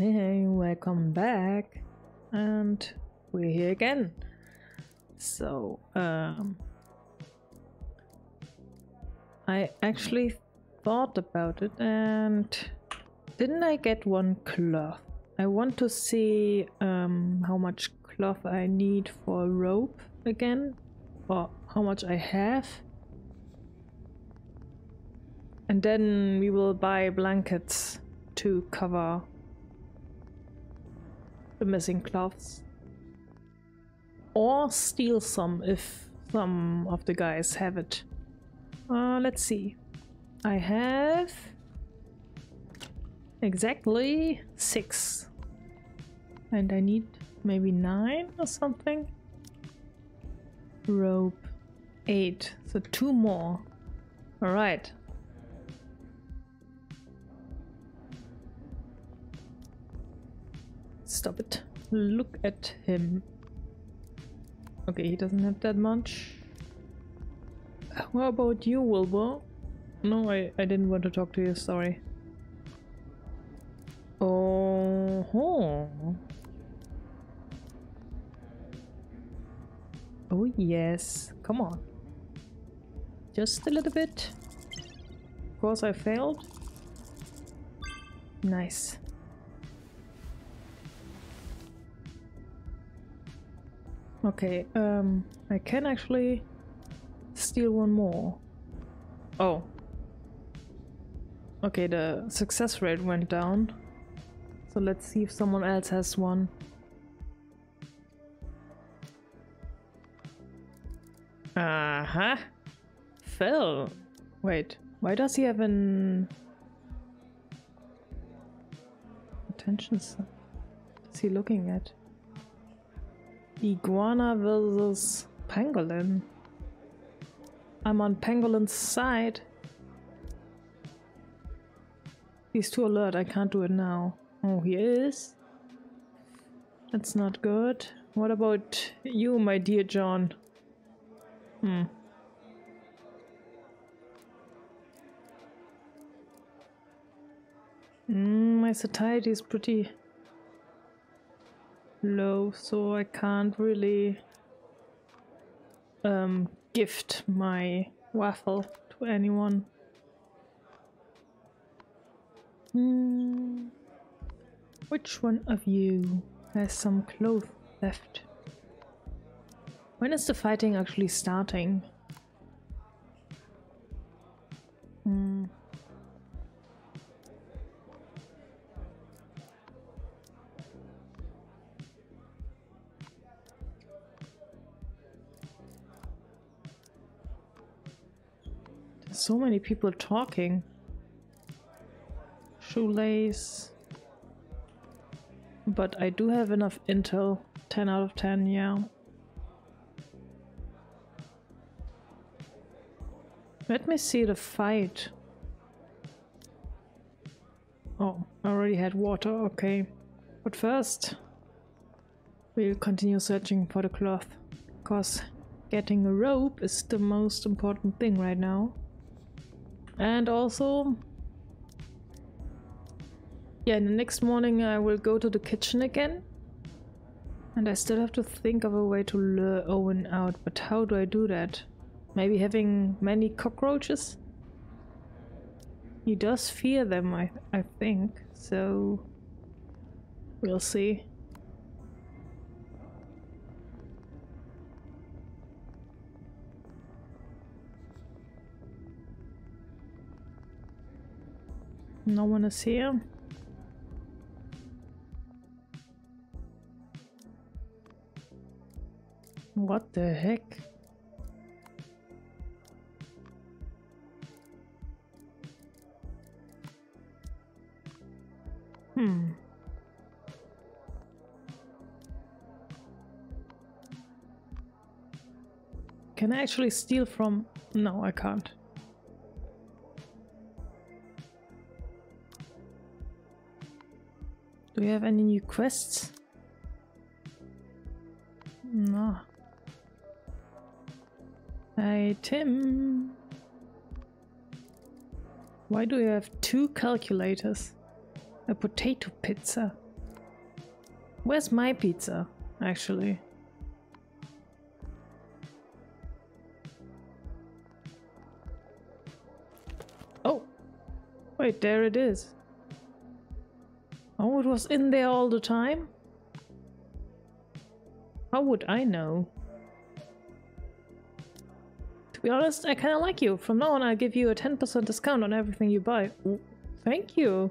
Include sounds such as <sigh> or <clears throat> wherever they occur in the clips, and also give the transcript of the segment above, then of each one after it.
Hey, welcome back. And we're here again. So, um, I actually thought about it and didn't I get one cloth? I want to see um, how much cloth I need for rope again, or how much I have. And then we will buy blankets to cover the missing cloths. Or steal some if some of the guys have it. Uh, let's see. I have exactly six. And I need maybe nine or something. Rope. Eight. So two more. Alright. Stop it. Look at him. Okay, he doesn't have that much. Uh, how about you, Wilbur? No, I, I didn't want to talk to you, sorry. Oh, oh. Oh yes, come on. Just a little bit. Of course I failed. Nice. Okay, um, I can actually steal one more. Oh. Okay, the success rate went down. So let's see if someone else has one. Uh-huh. Phil. Wait, why does he have an... Attention... What is he looking at? Iguana versus pangolin. I'm on pangolin's side. He's too alert, I can't do it now. Oh, he is? That's not good. What about you, my dear John? Hmm. Mm, my satiety is pretty low, so I can't really um, gift my waffle to anyone. Hmm. Which one of you has some clothes left? When is the fighting actually starting? Hmm. So many people talking. Shoelace. But I do have enough intel. 10 out of 10, yeah. Let me see the fight. Oh, I already had water, okay. But first, we'll continue searching for the cloth. Because getting a rope is the most important thing right now. And also, yeah, in the next morning I will go to the kitchen again. And I still have to think of a way to lure Owen out, but how do I do that? Maybe having many cockroaches? He does fear them, I, I think, so we'll see. No one is here. What the heck? Hmm. Can I actually steal from... No, I can't. Do we have any new quests? No. Hey, Tim. Why do you have two calculators? A potato pizza. Where's my pizza, actually? Oh! Wait, there it is. Oh, it was in there all the time? How would I know? To be honest, I kinda like you. From now on, I'll give you a 10% discount on everything you buy. Thank you.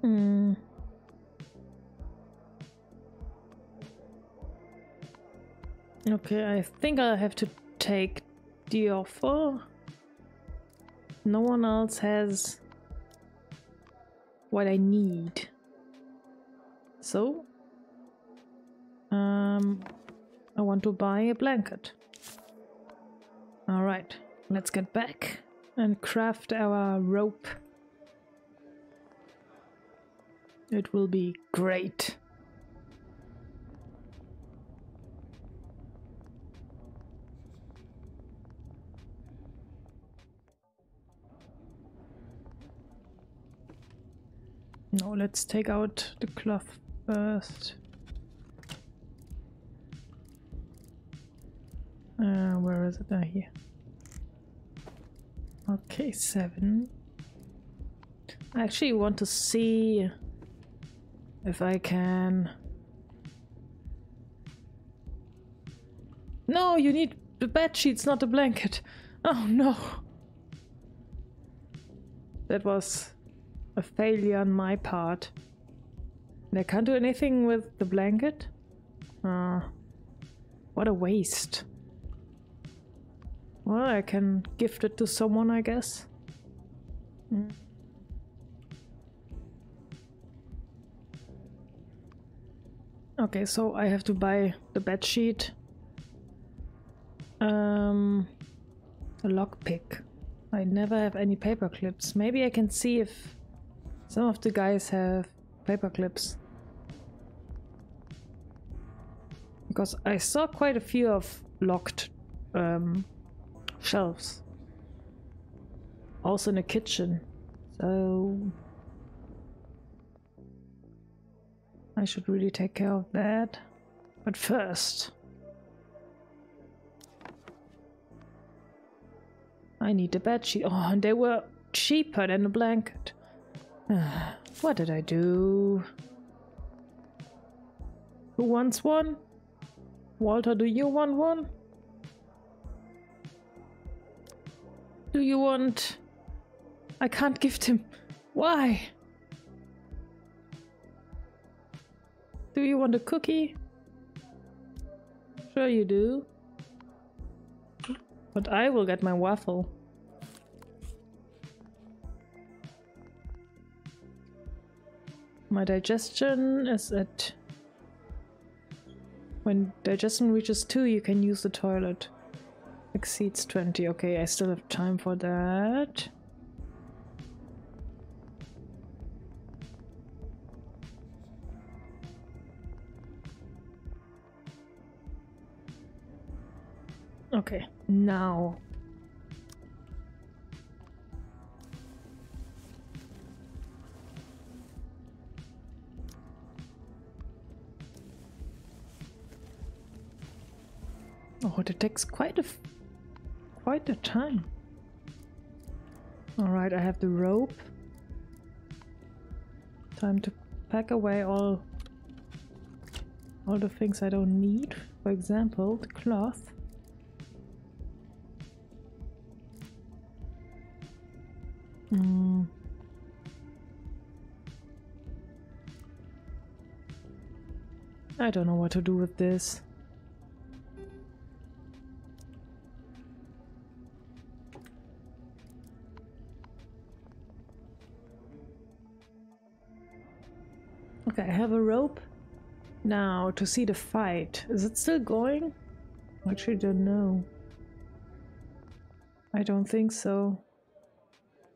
Hmm. Okay, I think I'll have to take the offer. No one else has what I need. So, um, I want to buy a blanket. Alright, let's get back and craft our rope. It will be great. No, let's take out the cloth first. Uh, where is it? Ah, here. Okay, seven. I actually want to see if I can... No, you need the bed sheets, not the blanket. Oh no. That was a failure on my part. And I can't do anything with the blanket? Uh, what a waste. Well, I can gift it to someone, I guess. Mm. Okay, so I have to buy the bed sheet. Um, a lockpick. I never have any paper clips. Maybe I can see if some of the guys have paper clips. Because I saw quite a few of locked um, shelves. Also in the kitchen. So... I should really take care of that. But first... I need a bed sheet. Oh, and they were cheaper than a blanket. <sighs> what did I do? Who wants one? Walter, do you want one? Do you want... I can't gift him. Why? Do you want a cookie? Sure you do. But I will get my waffle. My digestion is at... When digestion reaches 2 you can use the toilet. Exceeds 20. Okay, I still have time for that. Okay, now. Oh, it takes quite a quite a time. All right, I have the rope. Time to pack away all all the things I don't need. For example, the cloth. Hmm. I don't know what to do with this. Okay, I have a rope. Now, to see the fight. Is it still going? I actually don't know. I don't think so.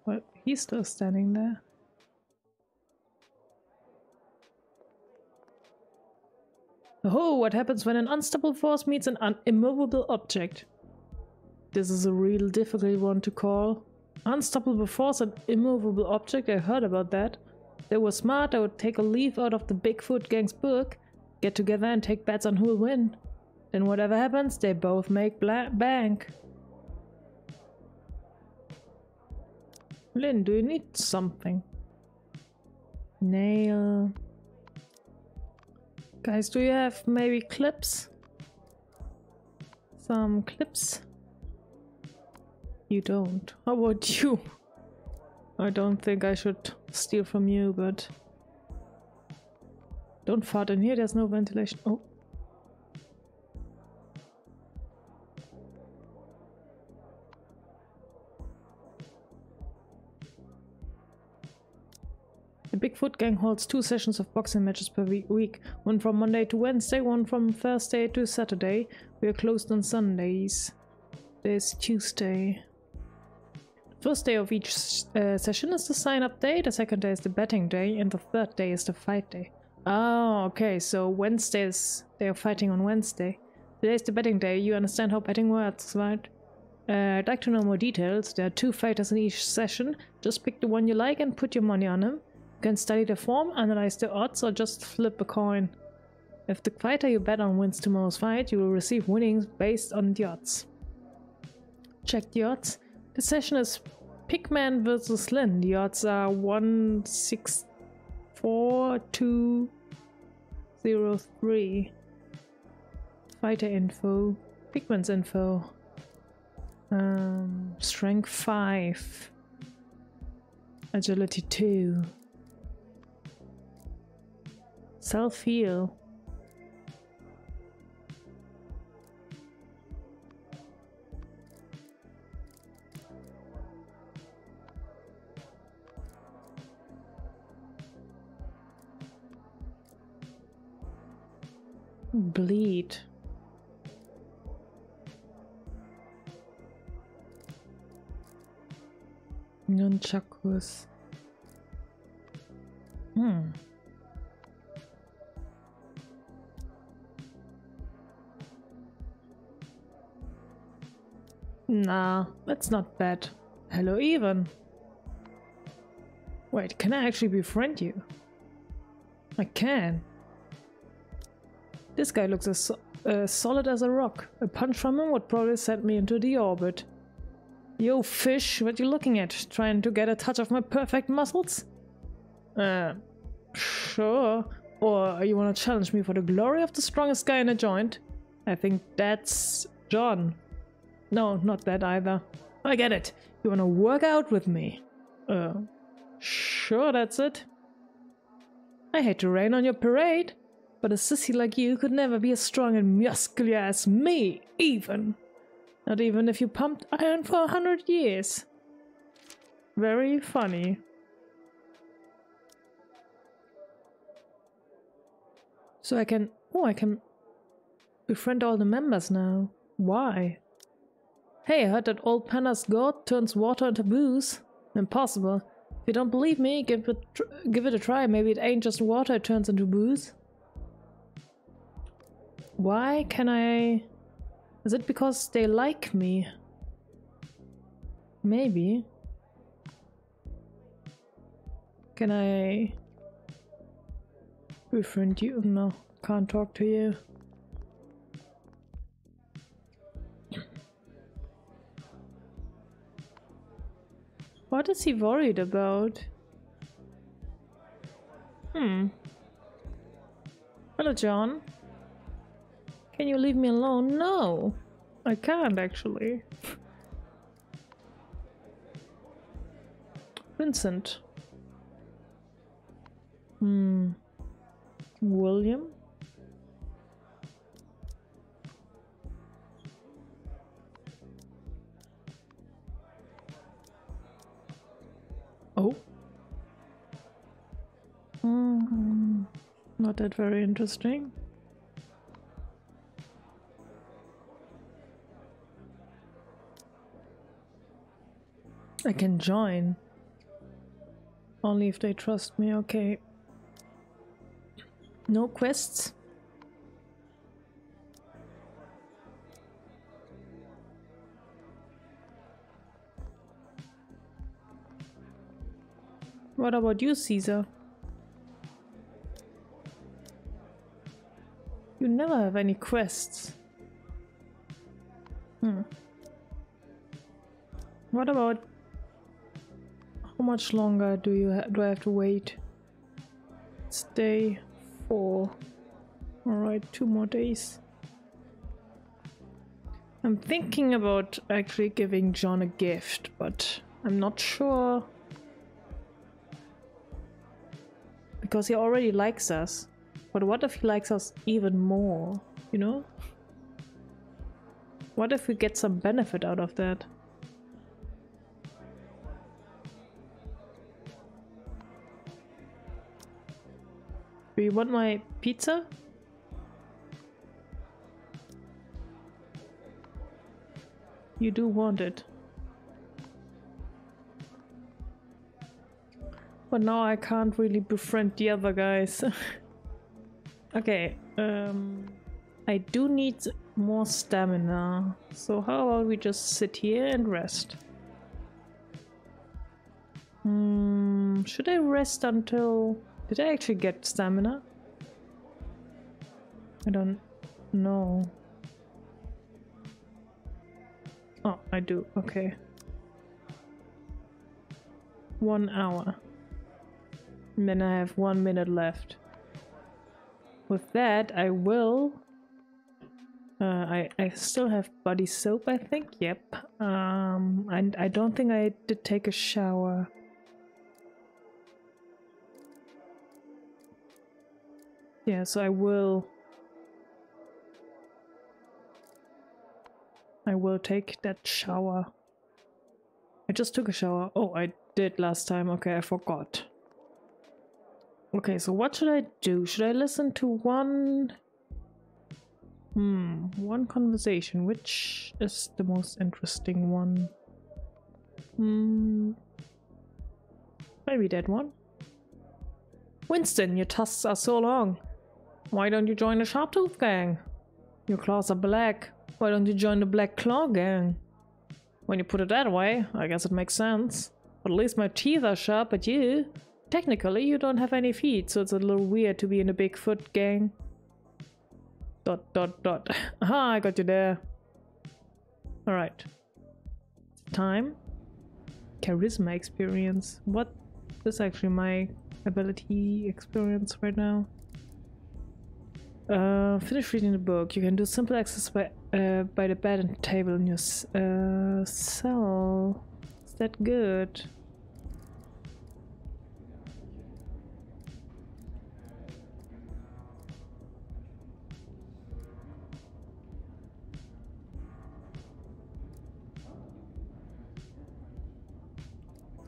Well, he's still standing there. Oh, what happens when an unstoppable force meets an immovable object? This is a real difficult one to call. Unstoppable force and immovable object, I heard about that. They were smart, I would take a leaf out of the Bigfoot gang's book, get together and take bets on who'll win. Then whatever happens, they both make bank. Lynn, do you need something? Nail. Guys, do you have maybe clips? Some clips? You don't. How about you? <laughs> I don't think I should steal from you, but... Don't fart in here, there's no ventilation. Oh. The Bigfoot Gang holds two sessions of boxing matches per week, one from Monday to Wednesday, one from Thursday to Saturday. We are closed on Sundays. There's Tuesday. First day of each uh, session is the sign-up day, the second day is the betting day, and the third day is the fight day. Oh, okay, so Wednesdays, they are fighting on Wednesday. Today is the betting day, you understand how betting works, right? Uh, I'd like to know more details. There are two fighters in each session. Just pick the one you like and put your money on him. You can study the form, analyze the odds, or just flip a coin. If the fighter you bet on wins tomorrow's fight, you will receive winnings based on the odds. Check the odds. The session is Pigman versus Lynn. The odds are 164 Fighter info. Pigman's info. Um, strength 5. Agility 2. Self heal. Bleed. Nunchakus. Hmm. Nah, that's not bad. Hello, Even. Wait, can I actually befriend you? I can. This guy looks as uh, solid as a rock. A punch from him would probably send me into the orbit. Yo, fish, what you looking at? Trying to get a touch of my perfect muscles? Uh, sure. Or you wanna challenge me for the glory of the strongest guy in the joint? I think that's John. No, not that either. I get it. You wanna work out with me? Uh, sure, that's it. I hate to rain on your parade, but a sissy like you could never be as strong and muscular as me, even. Not even if you pumped iron for a hundred years. Very funny. So I can... Oh, I can befriend all the members now. Why? Hey, I heard that old Panna's god turns water into booze. Impossible. If you don't believe me, give it, give it a try. Maybe it ain't just water it turns into booze. Why can I... Is it because they like me? Maybe. Can I... Befriend you? No, can't talk to you. What is he worried about? Hmm. Hello, John. Can you leave me alone? No. I can't, actually. Vincent. Hmm. William? Oh. Mm, not that very interesting. I can join. Only if they trust me, okay. No quests? What about you, Caesar? You never have any quests. Hmm. What about how much longer do you do I have to wait? It's day four. Alright, two more days. I'm thinking about actually giving John a gift, but I'm not sure. Because he already likes us. But what if he likes us even more, you know? What if we get some benefit out of that? Do you want my pizza? You do want it. But now I can't really befriend the other guys. <laughs> okay, um... I do need more stamina. So how about we just sit here and rest? Hmm, should I rest until... Did I actually get stamina? I don't know. Oh, I do. Okay. One hour. And then I have one minute left. With that, I will... Uh, I, I still have body soap, I think. Yep. Um, and I don't think I did take a shower. Yeah, so I will... I will take that shower. I just took a shower. Oh, I did last time. Okay, I forgot. Okay, so what should I do? Should I listen to one... Hmm, one conversation. Which is the most interesting one? Hmm... Maybe that one? Winston, your tusks are so long. Why don't you join the Sharptooth gang? Your claws are black. Why don't you join the Black Claw gang? When you put it that way, I guess it makes sense. But at least my teeth are sharp, but you... Technically, you don't have any feet, so it's a little weird to be in a Bigfoot gang. Dot, dot, dot. <laughs> Aha, I got you there. Alright. Time. Charisma experience. What is actually my ability experience right now? Uh, finish reading the book. You can do simple access by uh, by the bed and table in your uh, cell. Is that good?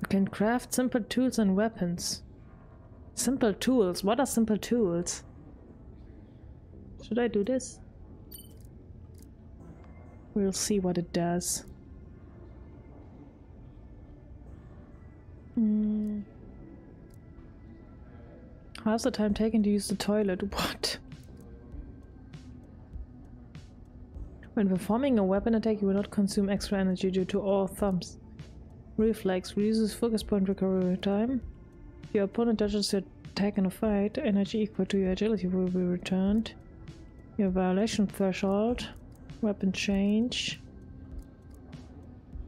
You can craft simple tools and weapons. Simple tools? What are simple tools? Should I do this? We'll see what it does. Mm. How's the time taken to use the toilet? <laughs> What? When performing a weapon attack, you will not consume extra energy due to all thumbs. Reflex reduces focus point recovery time. If your opponent dodges your attack in a fight, energy equal to your agility will be returned. Your violation threshold, weapon change.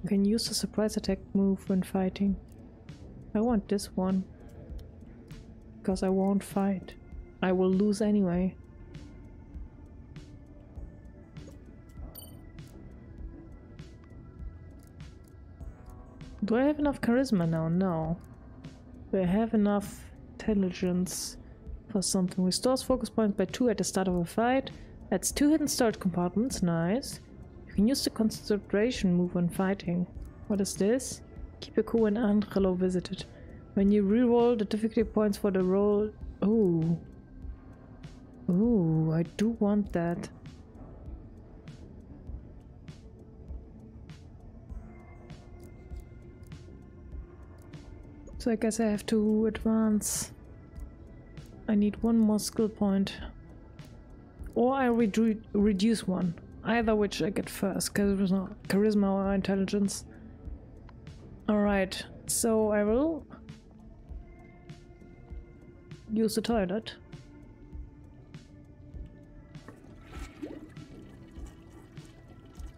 You can use the surprise attack move when fighting. I want this one. Because I won't fight. I will lose anyway. Do I have enough charisma now? No. Do I have enough intelligence something? Restores focus points by 2 at the start of a fight. That's 2 hidden storage compartments. Nice. You can use the concentration move when fighting. What is this? Keep your cool when Angelo visited. When you reroll the difficulty points for the roll... Oh. Oh, I do want that. So I guess I have to advance. I need one more skill point. Or I redu reduce one. Either which I get first. Charisma, charisma or intelligence. Alright, so I will use the toilet.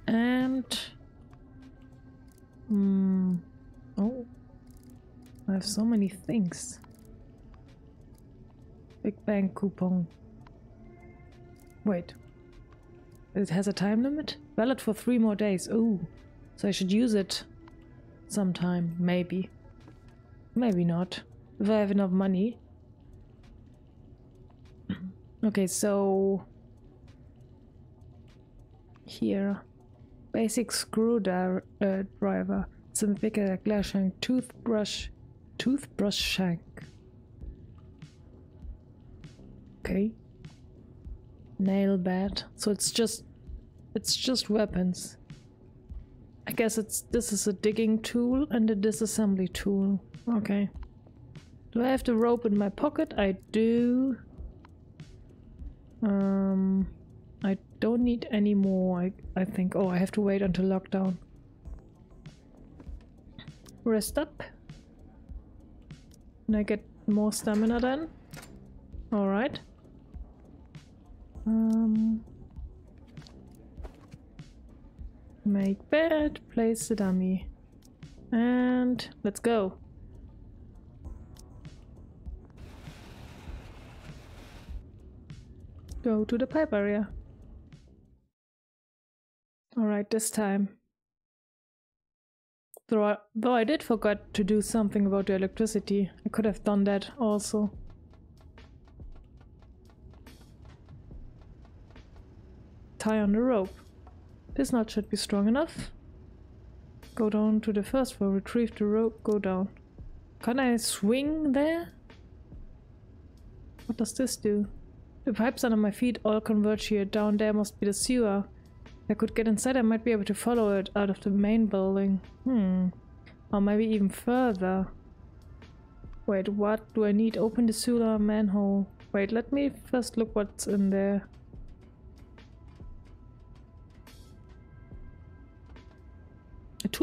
And... Hmm... Oh. I have so many things. Big Bang coupon. Wait. It has a time limit? Valid for three more days. Oh. So I should use it sometime. Maybe. Maybe not. If I have enough money. <clears throat> okay, so... Here. Basic screwdriver. Uh, driver. Simplifica glass shank. Toothbrush. Toothbrush shank. Okay. Nail bed. So it's just... It's just weapons. I guess it's this is a digging tool and a disassembly tool. Okay. Do I have the rope in my pocket? I do. Um, I don't need any more, I, I think. Oh, I have to wait until lockdown. Rest up. And I get more stamina then? Alright. Um, Make bed, place the dummy. And let's go. Go to the pipe area. Alright, this time. Though I, though I did forget to do something about the electricity. I could have done that also. Tie on the rope. This knot should be strong enough. Go down to the first floor, retrieve the rope, go down. Can I swing there? What does this do? The pipes under my feet all converge here. Down there must be the sewer. If I could get inside, I might be able to follow it out of the main building. Hmm. Or maybe even further. Wait, what do I need? Open the sewer manhole. Wait, let me first look what's in there.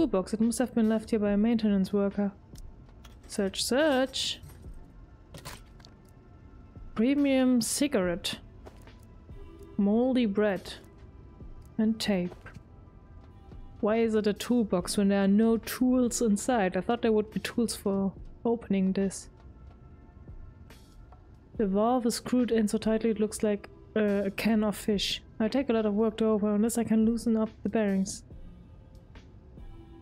Toolbox. It must have been left here by a maintenance worker. Search, search. Premium cigarette. Moldy bread. And tape. Why is it a toolbox when there are no tools inside? I thought there would be tools for opening this. The valve is screwed in so tightly it looks like uh, a can of fish. I'll take a lot of work to open unless I can loosen up the bearings.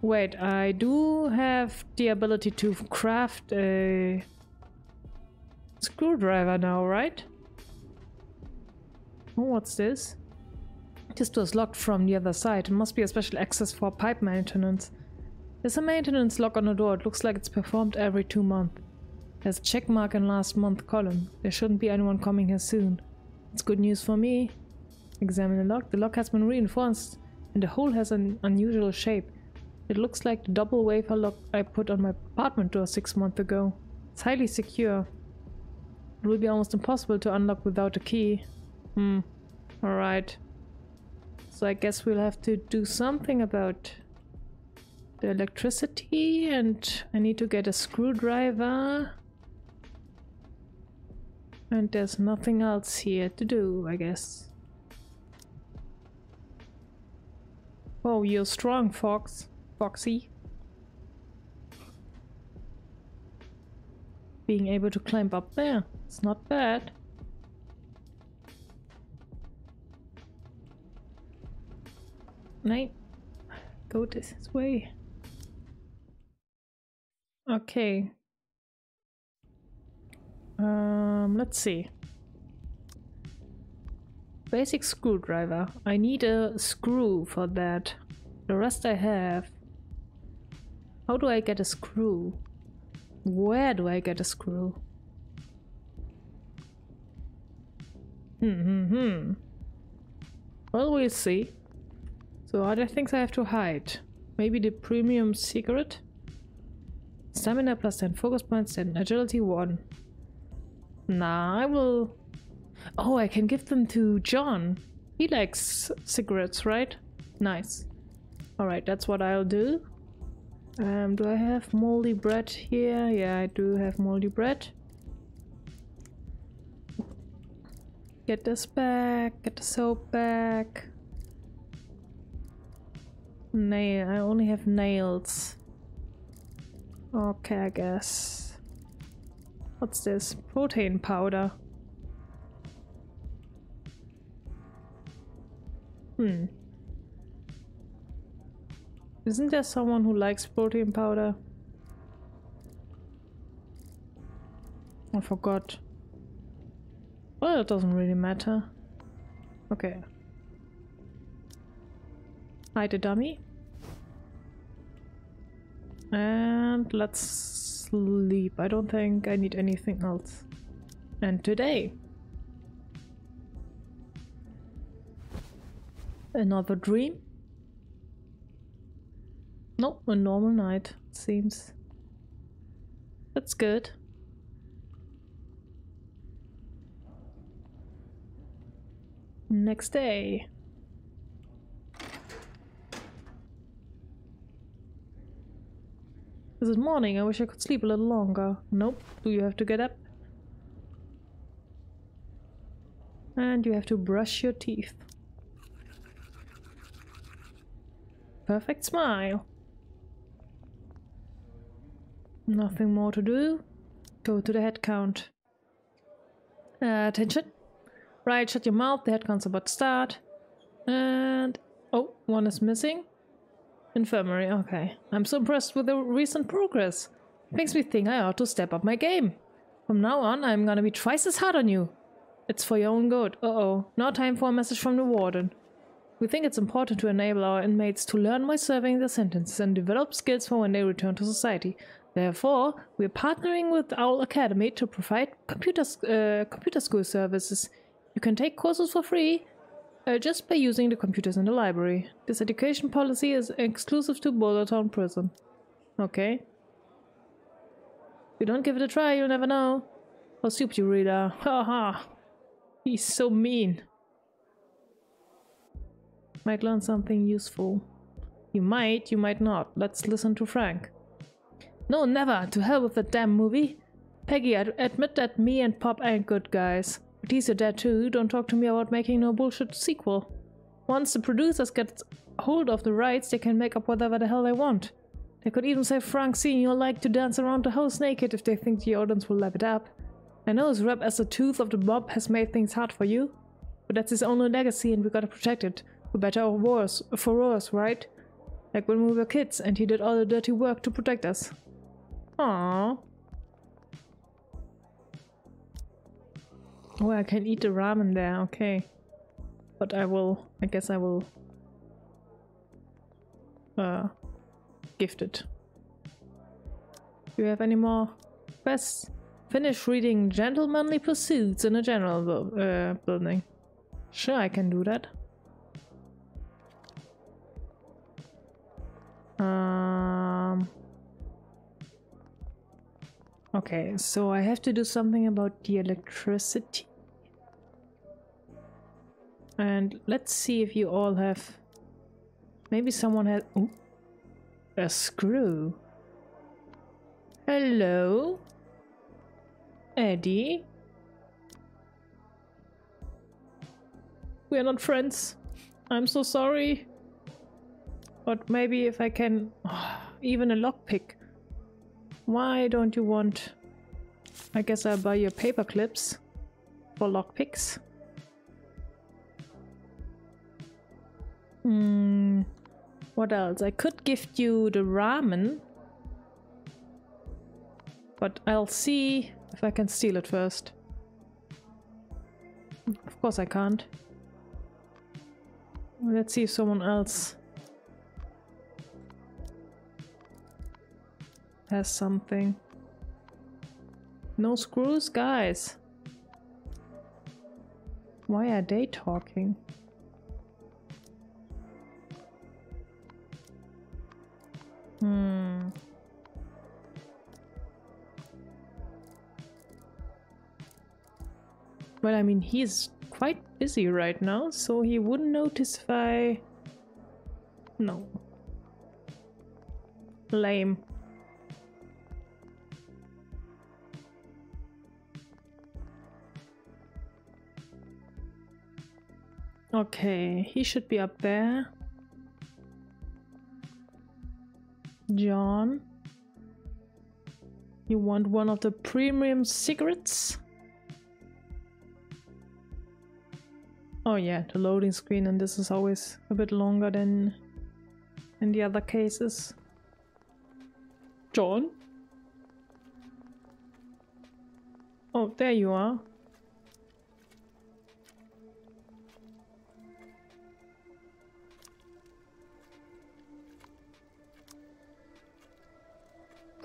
Wait, I do have the ability to craft a screwdriver now, right? Oh, what's this? This was locked from the other side. It must be a special access for pipe maintenance. There's a maintenance lock on the door. It looks like it's performed every two months. There's a check mark in last month column. There shouldn't be anyone coming here soon. It's good news for me. Examine the lock. The lock has been reinforced and the hole has an unusual shape. It looks like the double wafer lock I put on my apartment door six months ago. It's highly secure. It will be almost impossible to unlock without a key. Hmm. Alright. So I guess we'll have to do something about the electricity and I need to get a screwdriver. And there's nothing else here to do, I guess. Oh, you're strong, Fox. Foxy. Being able to climb up there, it's not bad. Night. Go this way. Okay. Um, let's see. Basic screwdriver. I need a screw for that. The rest I have. How do I get a screw? Where do I get a screw? Hmm, hmm, hmm. Well, we'll see. So are there things I have to hide? Maybe the premium secret? Stamina plus 10, focus points 10, agility 1. Nah, I will... Oh, I can give them to John. He likes cigarettes, right? Nice. Alright, that's what I'll do. Um, do I have moldy bread here? Yeah, I do have moldy bread. Get this back, get the soap back. Nail, I only have nails. Okay, I guess. What's this? Protein powder. Hmm. Isn't there someone who likes protein powder? I forgot. Well, it doesn't really matter. Okay. Hide a dummy. And let's sleep. I don't think I need anything else. And today. Another dream? Nope, a normal night, seems. That's good. Next day. Is it morning? I wish I could sleep a little longer. Nope. Do you have to get up? And you have to brush your teeth. Perfect smile. Nothing more to do. Go to the head count. Uh, attention. Right, shut your mouth, the head count's about to start. And... Oh, one is missing. Infirmary, okay. I'm so impressed with the recent progress. Makes me think I ought to step up my game. From now on, I'm gonna be twice as hard on you. It's for your own good. Uh-oh, now time for a message from the warden. We think it's important to enable our inmates to learn while serving their sentences and develop skills for when they return to society. Therefore, we're partnering with Owl Academy to provide computer, uh, computer school services. You can take courses for free uh, just by using the computers in the library. This education policy is exclusive to Bouldertown Prison. Okay. If you don't give it a try, you'll never know. How stupid you really are. <laughs> Haha. He's so mean. Might learn something useful. You might, you might not. Let's listen to Frank. No, never! To hell with that damn movie! Peggy, I admit that me and Pop ain't good guys. But he's your dad too, don't talk to me about making no bullshit sequel. Once the producers get hold of the rights, they can make up whatever the hell they want. They could even say Frank Sr. like to dance around the house naked if they think the audience will lap it up. I know his rep as the tooth of the mob has made things hard for you, but that's his only legacy and we gotta protect it, for better or worse, for worse, right? Like when we were kids and he did all the dirty work to protect us. Aww. Oh, I can eat the ramen there, okay. But I will, I guess I will uh, gift it. Do you have any more quests? Finish reading Gentlemanly Pursuits in a general uh, building. Sure, I can do that. Okay, so I have to do something about the electricity. And let's see if you all have... Maybe someone has... Ooh, a screw. Hello? Eddie? We are not friends. I'm so sorry. But maybe if I can... Oh, <sighs> even a lockpick. Why don't you want... I guess I'll buy your paper clips for lockpicks. Hmm. What else? I could gift you the ramen. But I'll see if I can steal it first. Of course I can't. Let's see if someone else has something. No screws, guys. Why are they talking? Hmm. Well, I mean, he's quite busy right now, so he wouldn't notice if I... No. Lame. Okay, he should be up there. John. You want one of the premium cigarettes? Oh yeah, the loading screen and this is always a bit longer than in the other cases. John? Oh, there you are.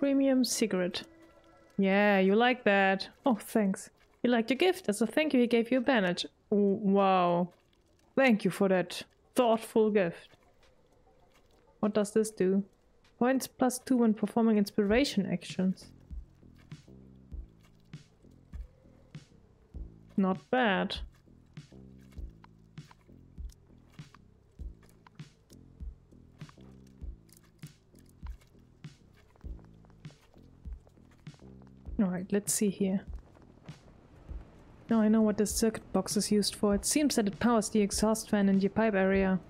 Premium cigarette. Yeah, you like that. Oh, thanks. You liked your gift. As a thank you, he gave you a bandage. Wow. Thank you for that thoughtful gift. What does this do? Points plus two when performing inspiration actions. Not bad. Alright, let's see here. Now I know what this circuit box is used for. It seems that it powers the exhaust fan in the pipe area.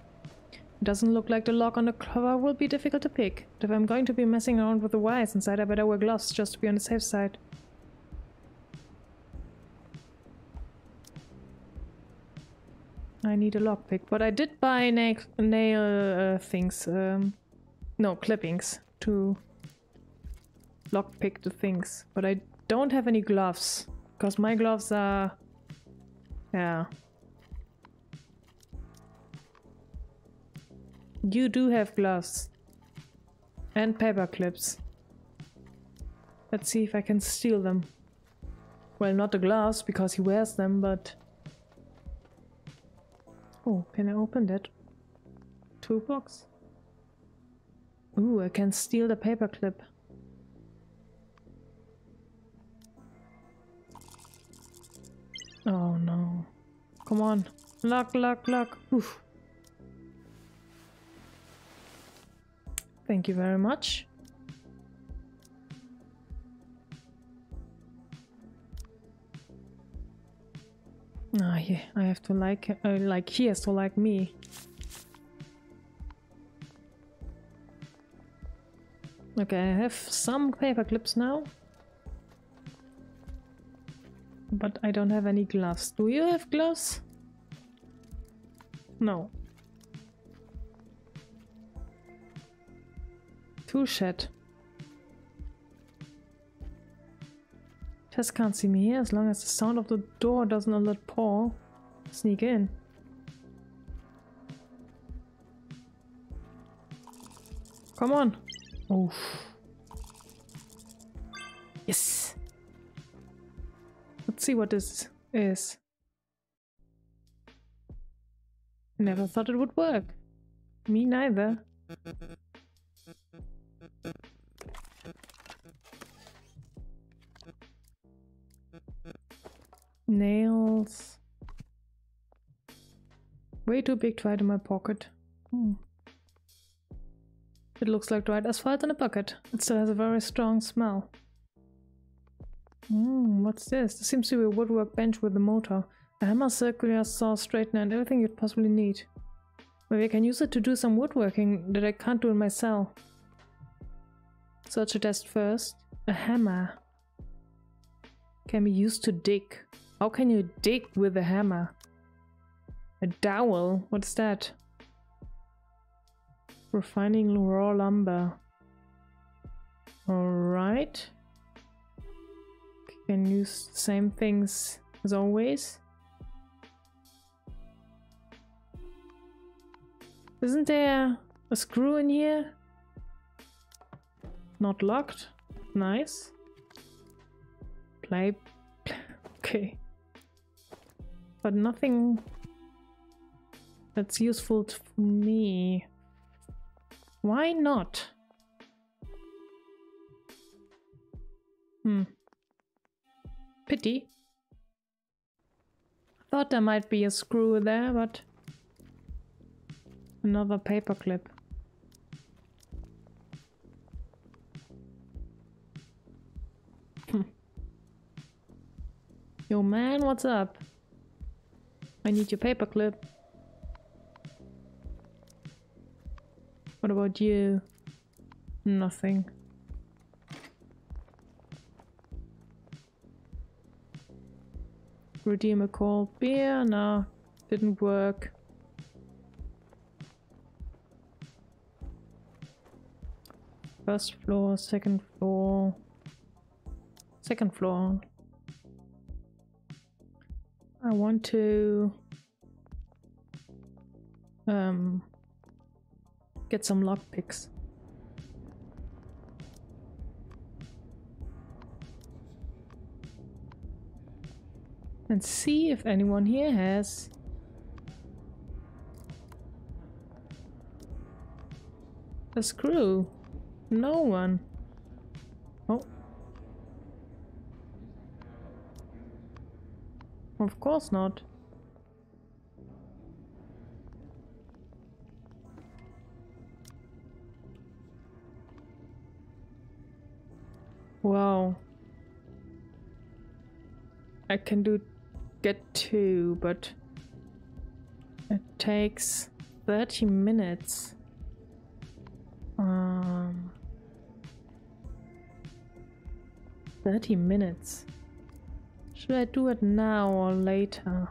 It doesn't look like the lock on the cover will be difficult to pick. But if I'm going to be messing around with the wires inside, I better wear gloves just to be on the safe side. I need a lockpick, but I did buy nail, nail uh, things, um, no, clippings to lockpick the things, but I don't have any gloves, because my gloves are, yeah. You do have gloves. And paper clips. Let's see if I can steal them. Well, not the gloves, because he wears them, but... Oh, can I open that toolbox? Ooh, I can steal the paperclip. Oh no. Come on. Luck, luck, luck. Oof. Thank you very much. Ah, yeah, I have to like, uh, like he has to like me. Okay, I have some paper clips now. But I don't have any gloves. Do you have gloves? No. Tool shed. Just can't see me here as long as the sound of the door doesn't alert Paul. Sneak in. Come on. Oh. See what this is. Never thought it would work. Me neither. Nails. Way too big to hide in my pocket. Hmm. It looks like dried asphalt in a bucket. It still has a very strong smell. Hmm, what's this? This seems to be a woodwork bench with a motor. A hammer, circular saw, straightener, and everything you'd possibly need. Maybe I can use it to do some woodworking that I can't do in my cell. Search a desk first. A hammer. Can be used to dig. How can you dig with a hammer? A dowel? What's that? Refining raw lumber. Alright. Can use same things as always. Isn't there a screw in here? Not locked. Nice. Play. <laughs> okay but nothing that's useful to me. Why not? Hmm. Pity. Thought there might be a screw there, but... Another paperclip. <laughs> Yo man, what's up? I need your paperclip. What about you? Nothing. Redeem a beer? No, didn't work. First floor, second floor. Second floor. I want to um, get some lockpicks. And see if anyone here has a screw. No one. Oh. Of course not. Wow. I can do get two, but it takes 30 minutes. Um 30 minutes. Should I do it now or later?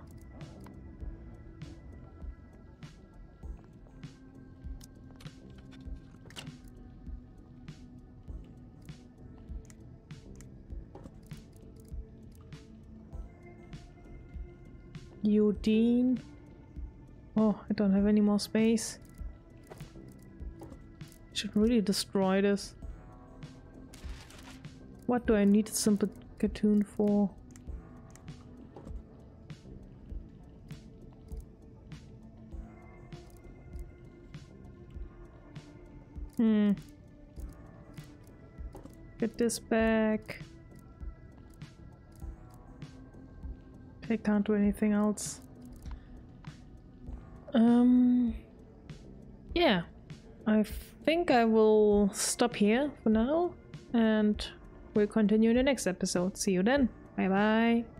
Eudine. Oh, I don't have any more space. I Should really destroy this. What do I need a simple cartoon for? Hmm. Get this back. I can't do anything else. Um, yeah, I think I will stop here for now and we'll continue in the next episode. See you then. Bye bye.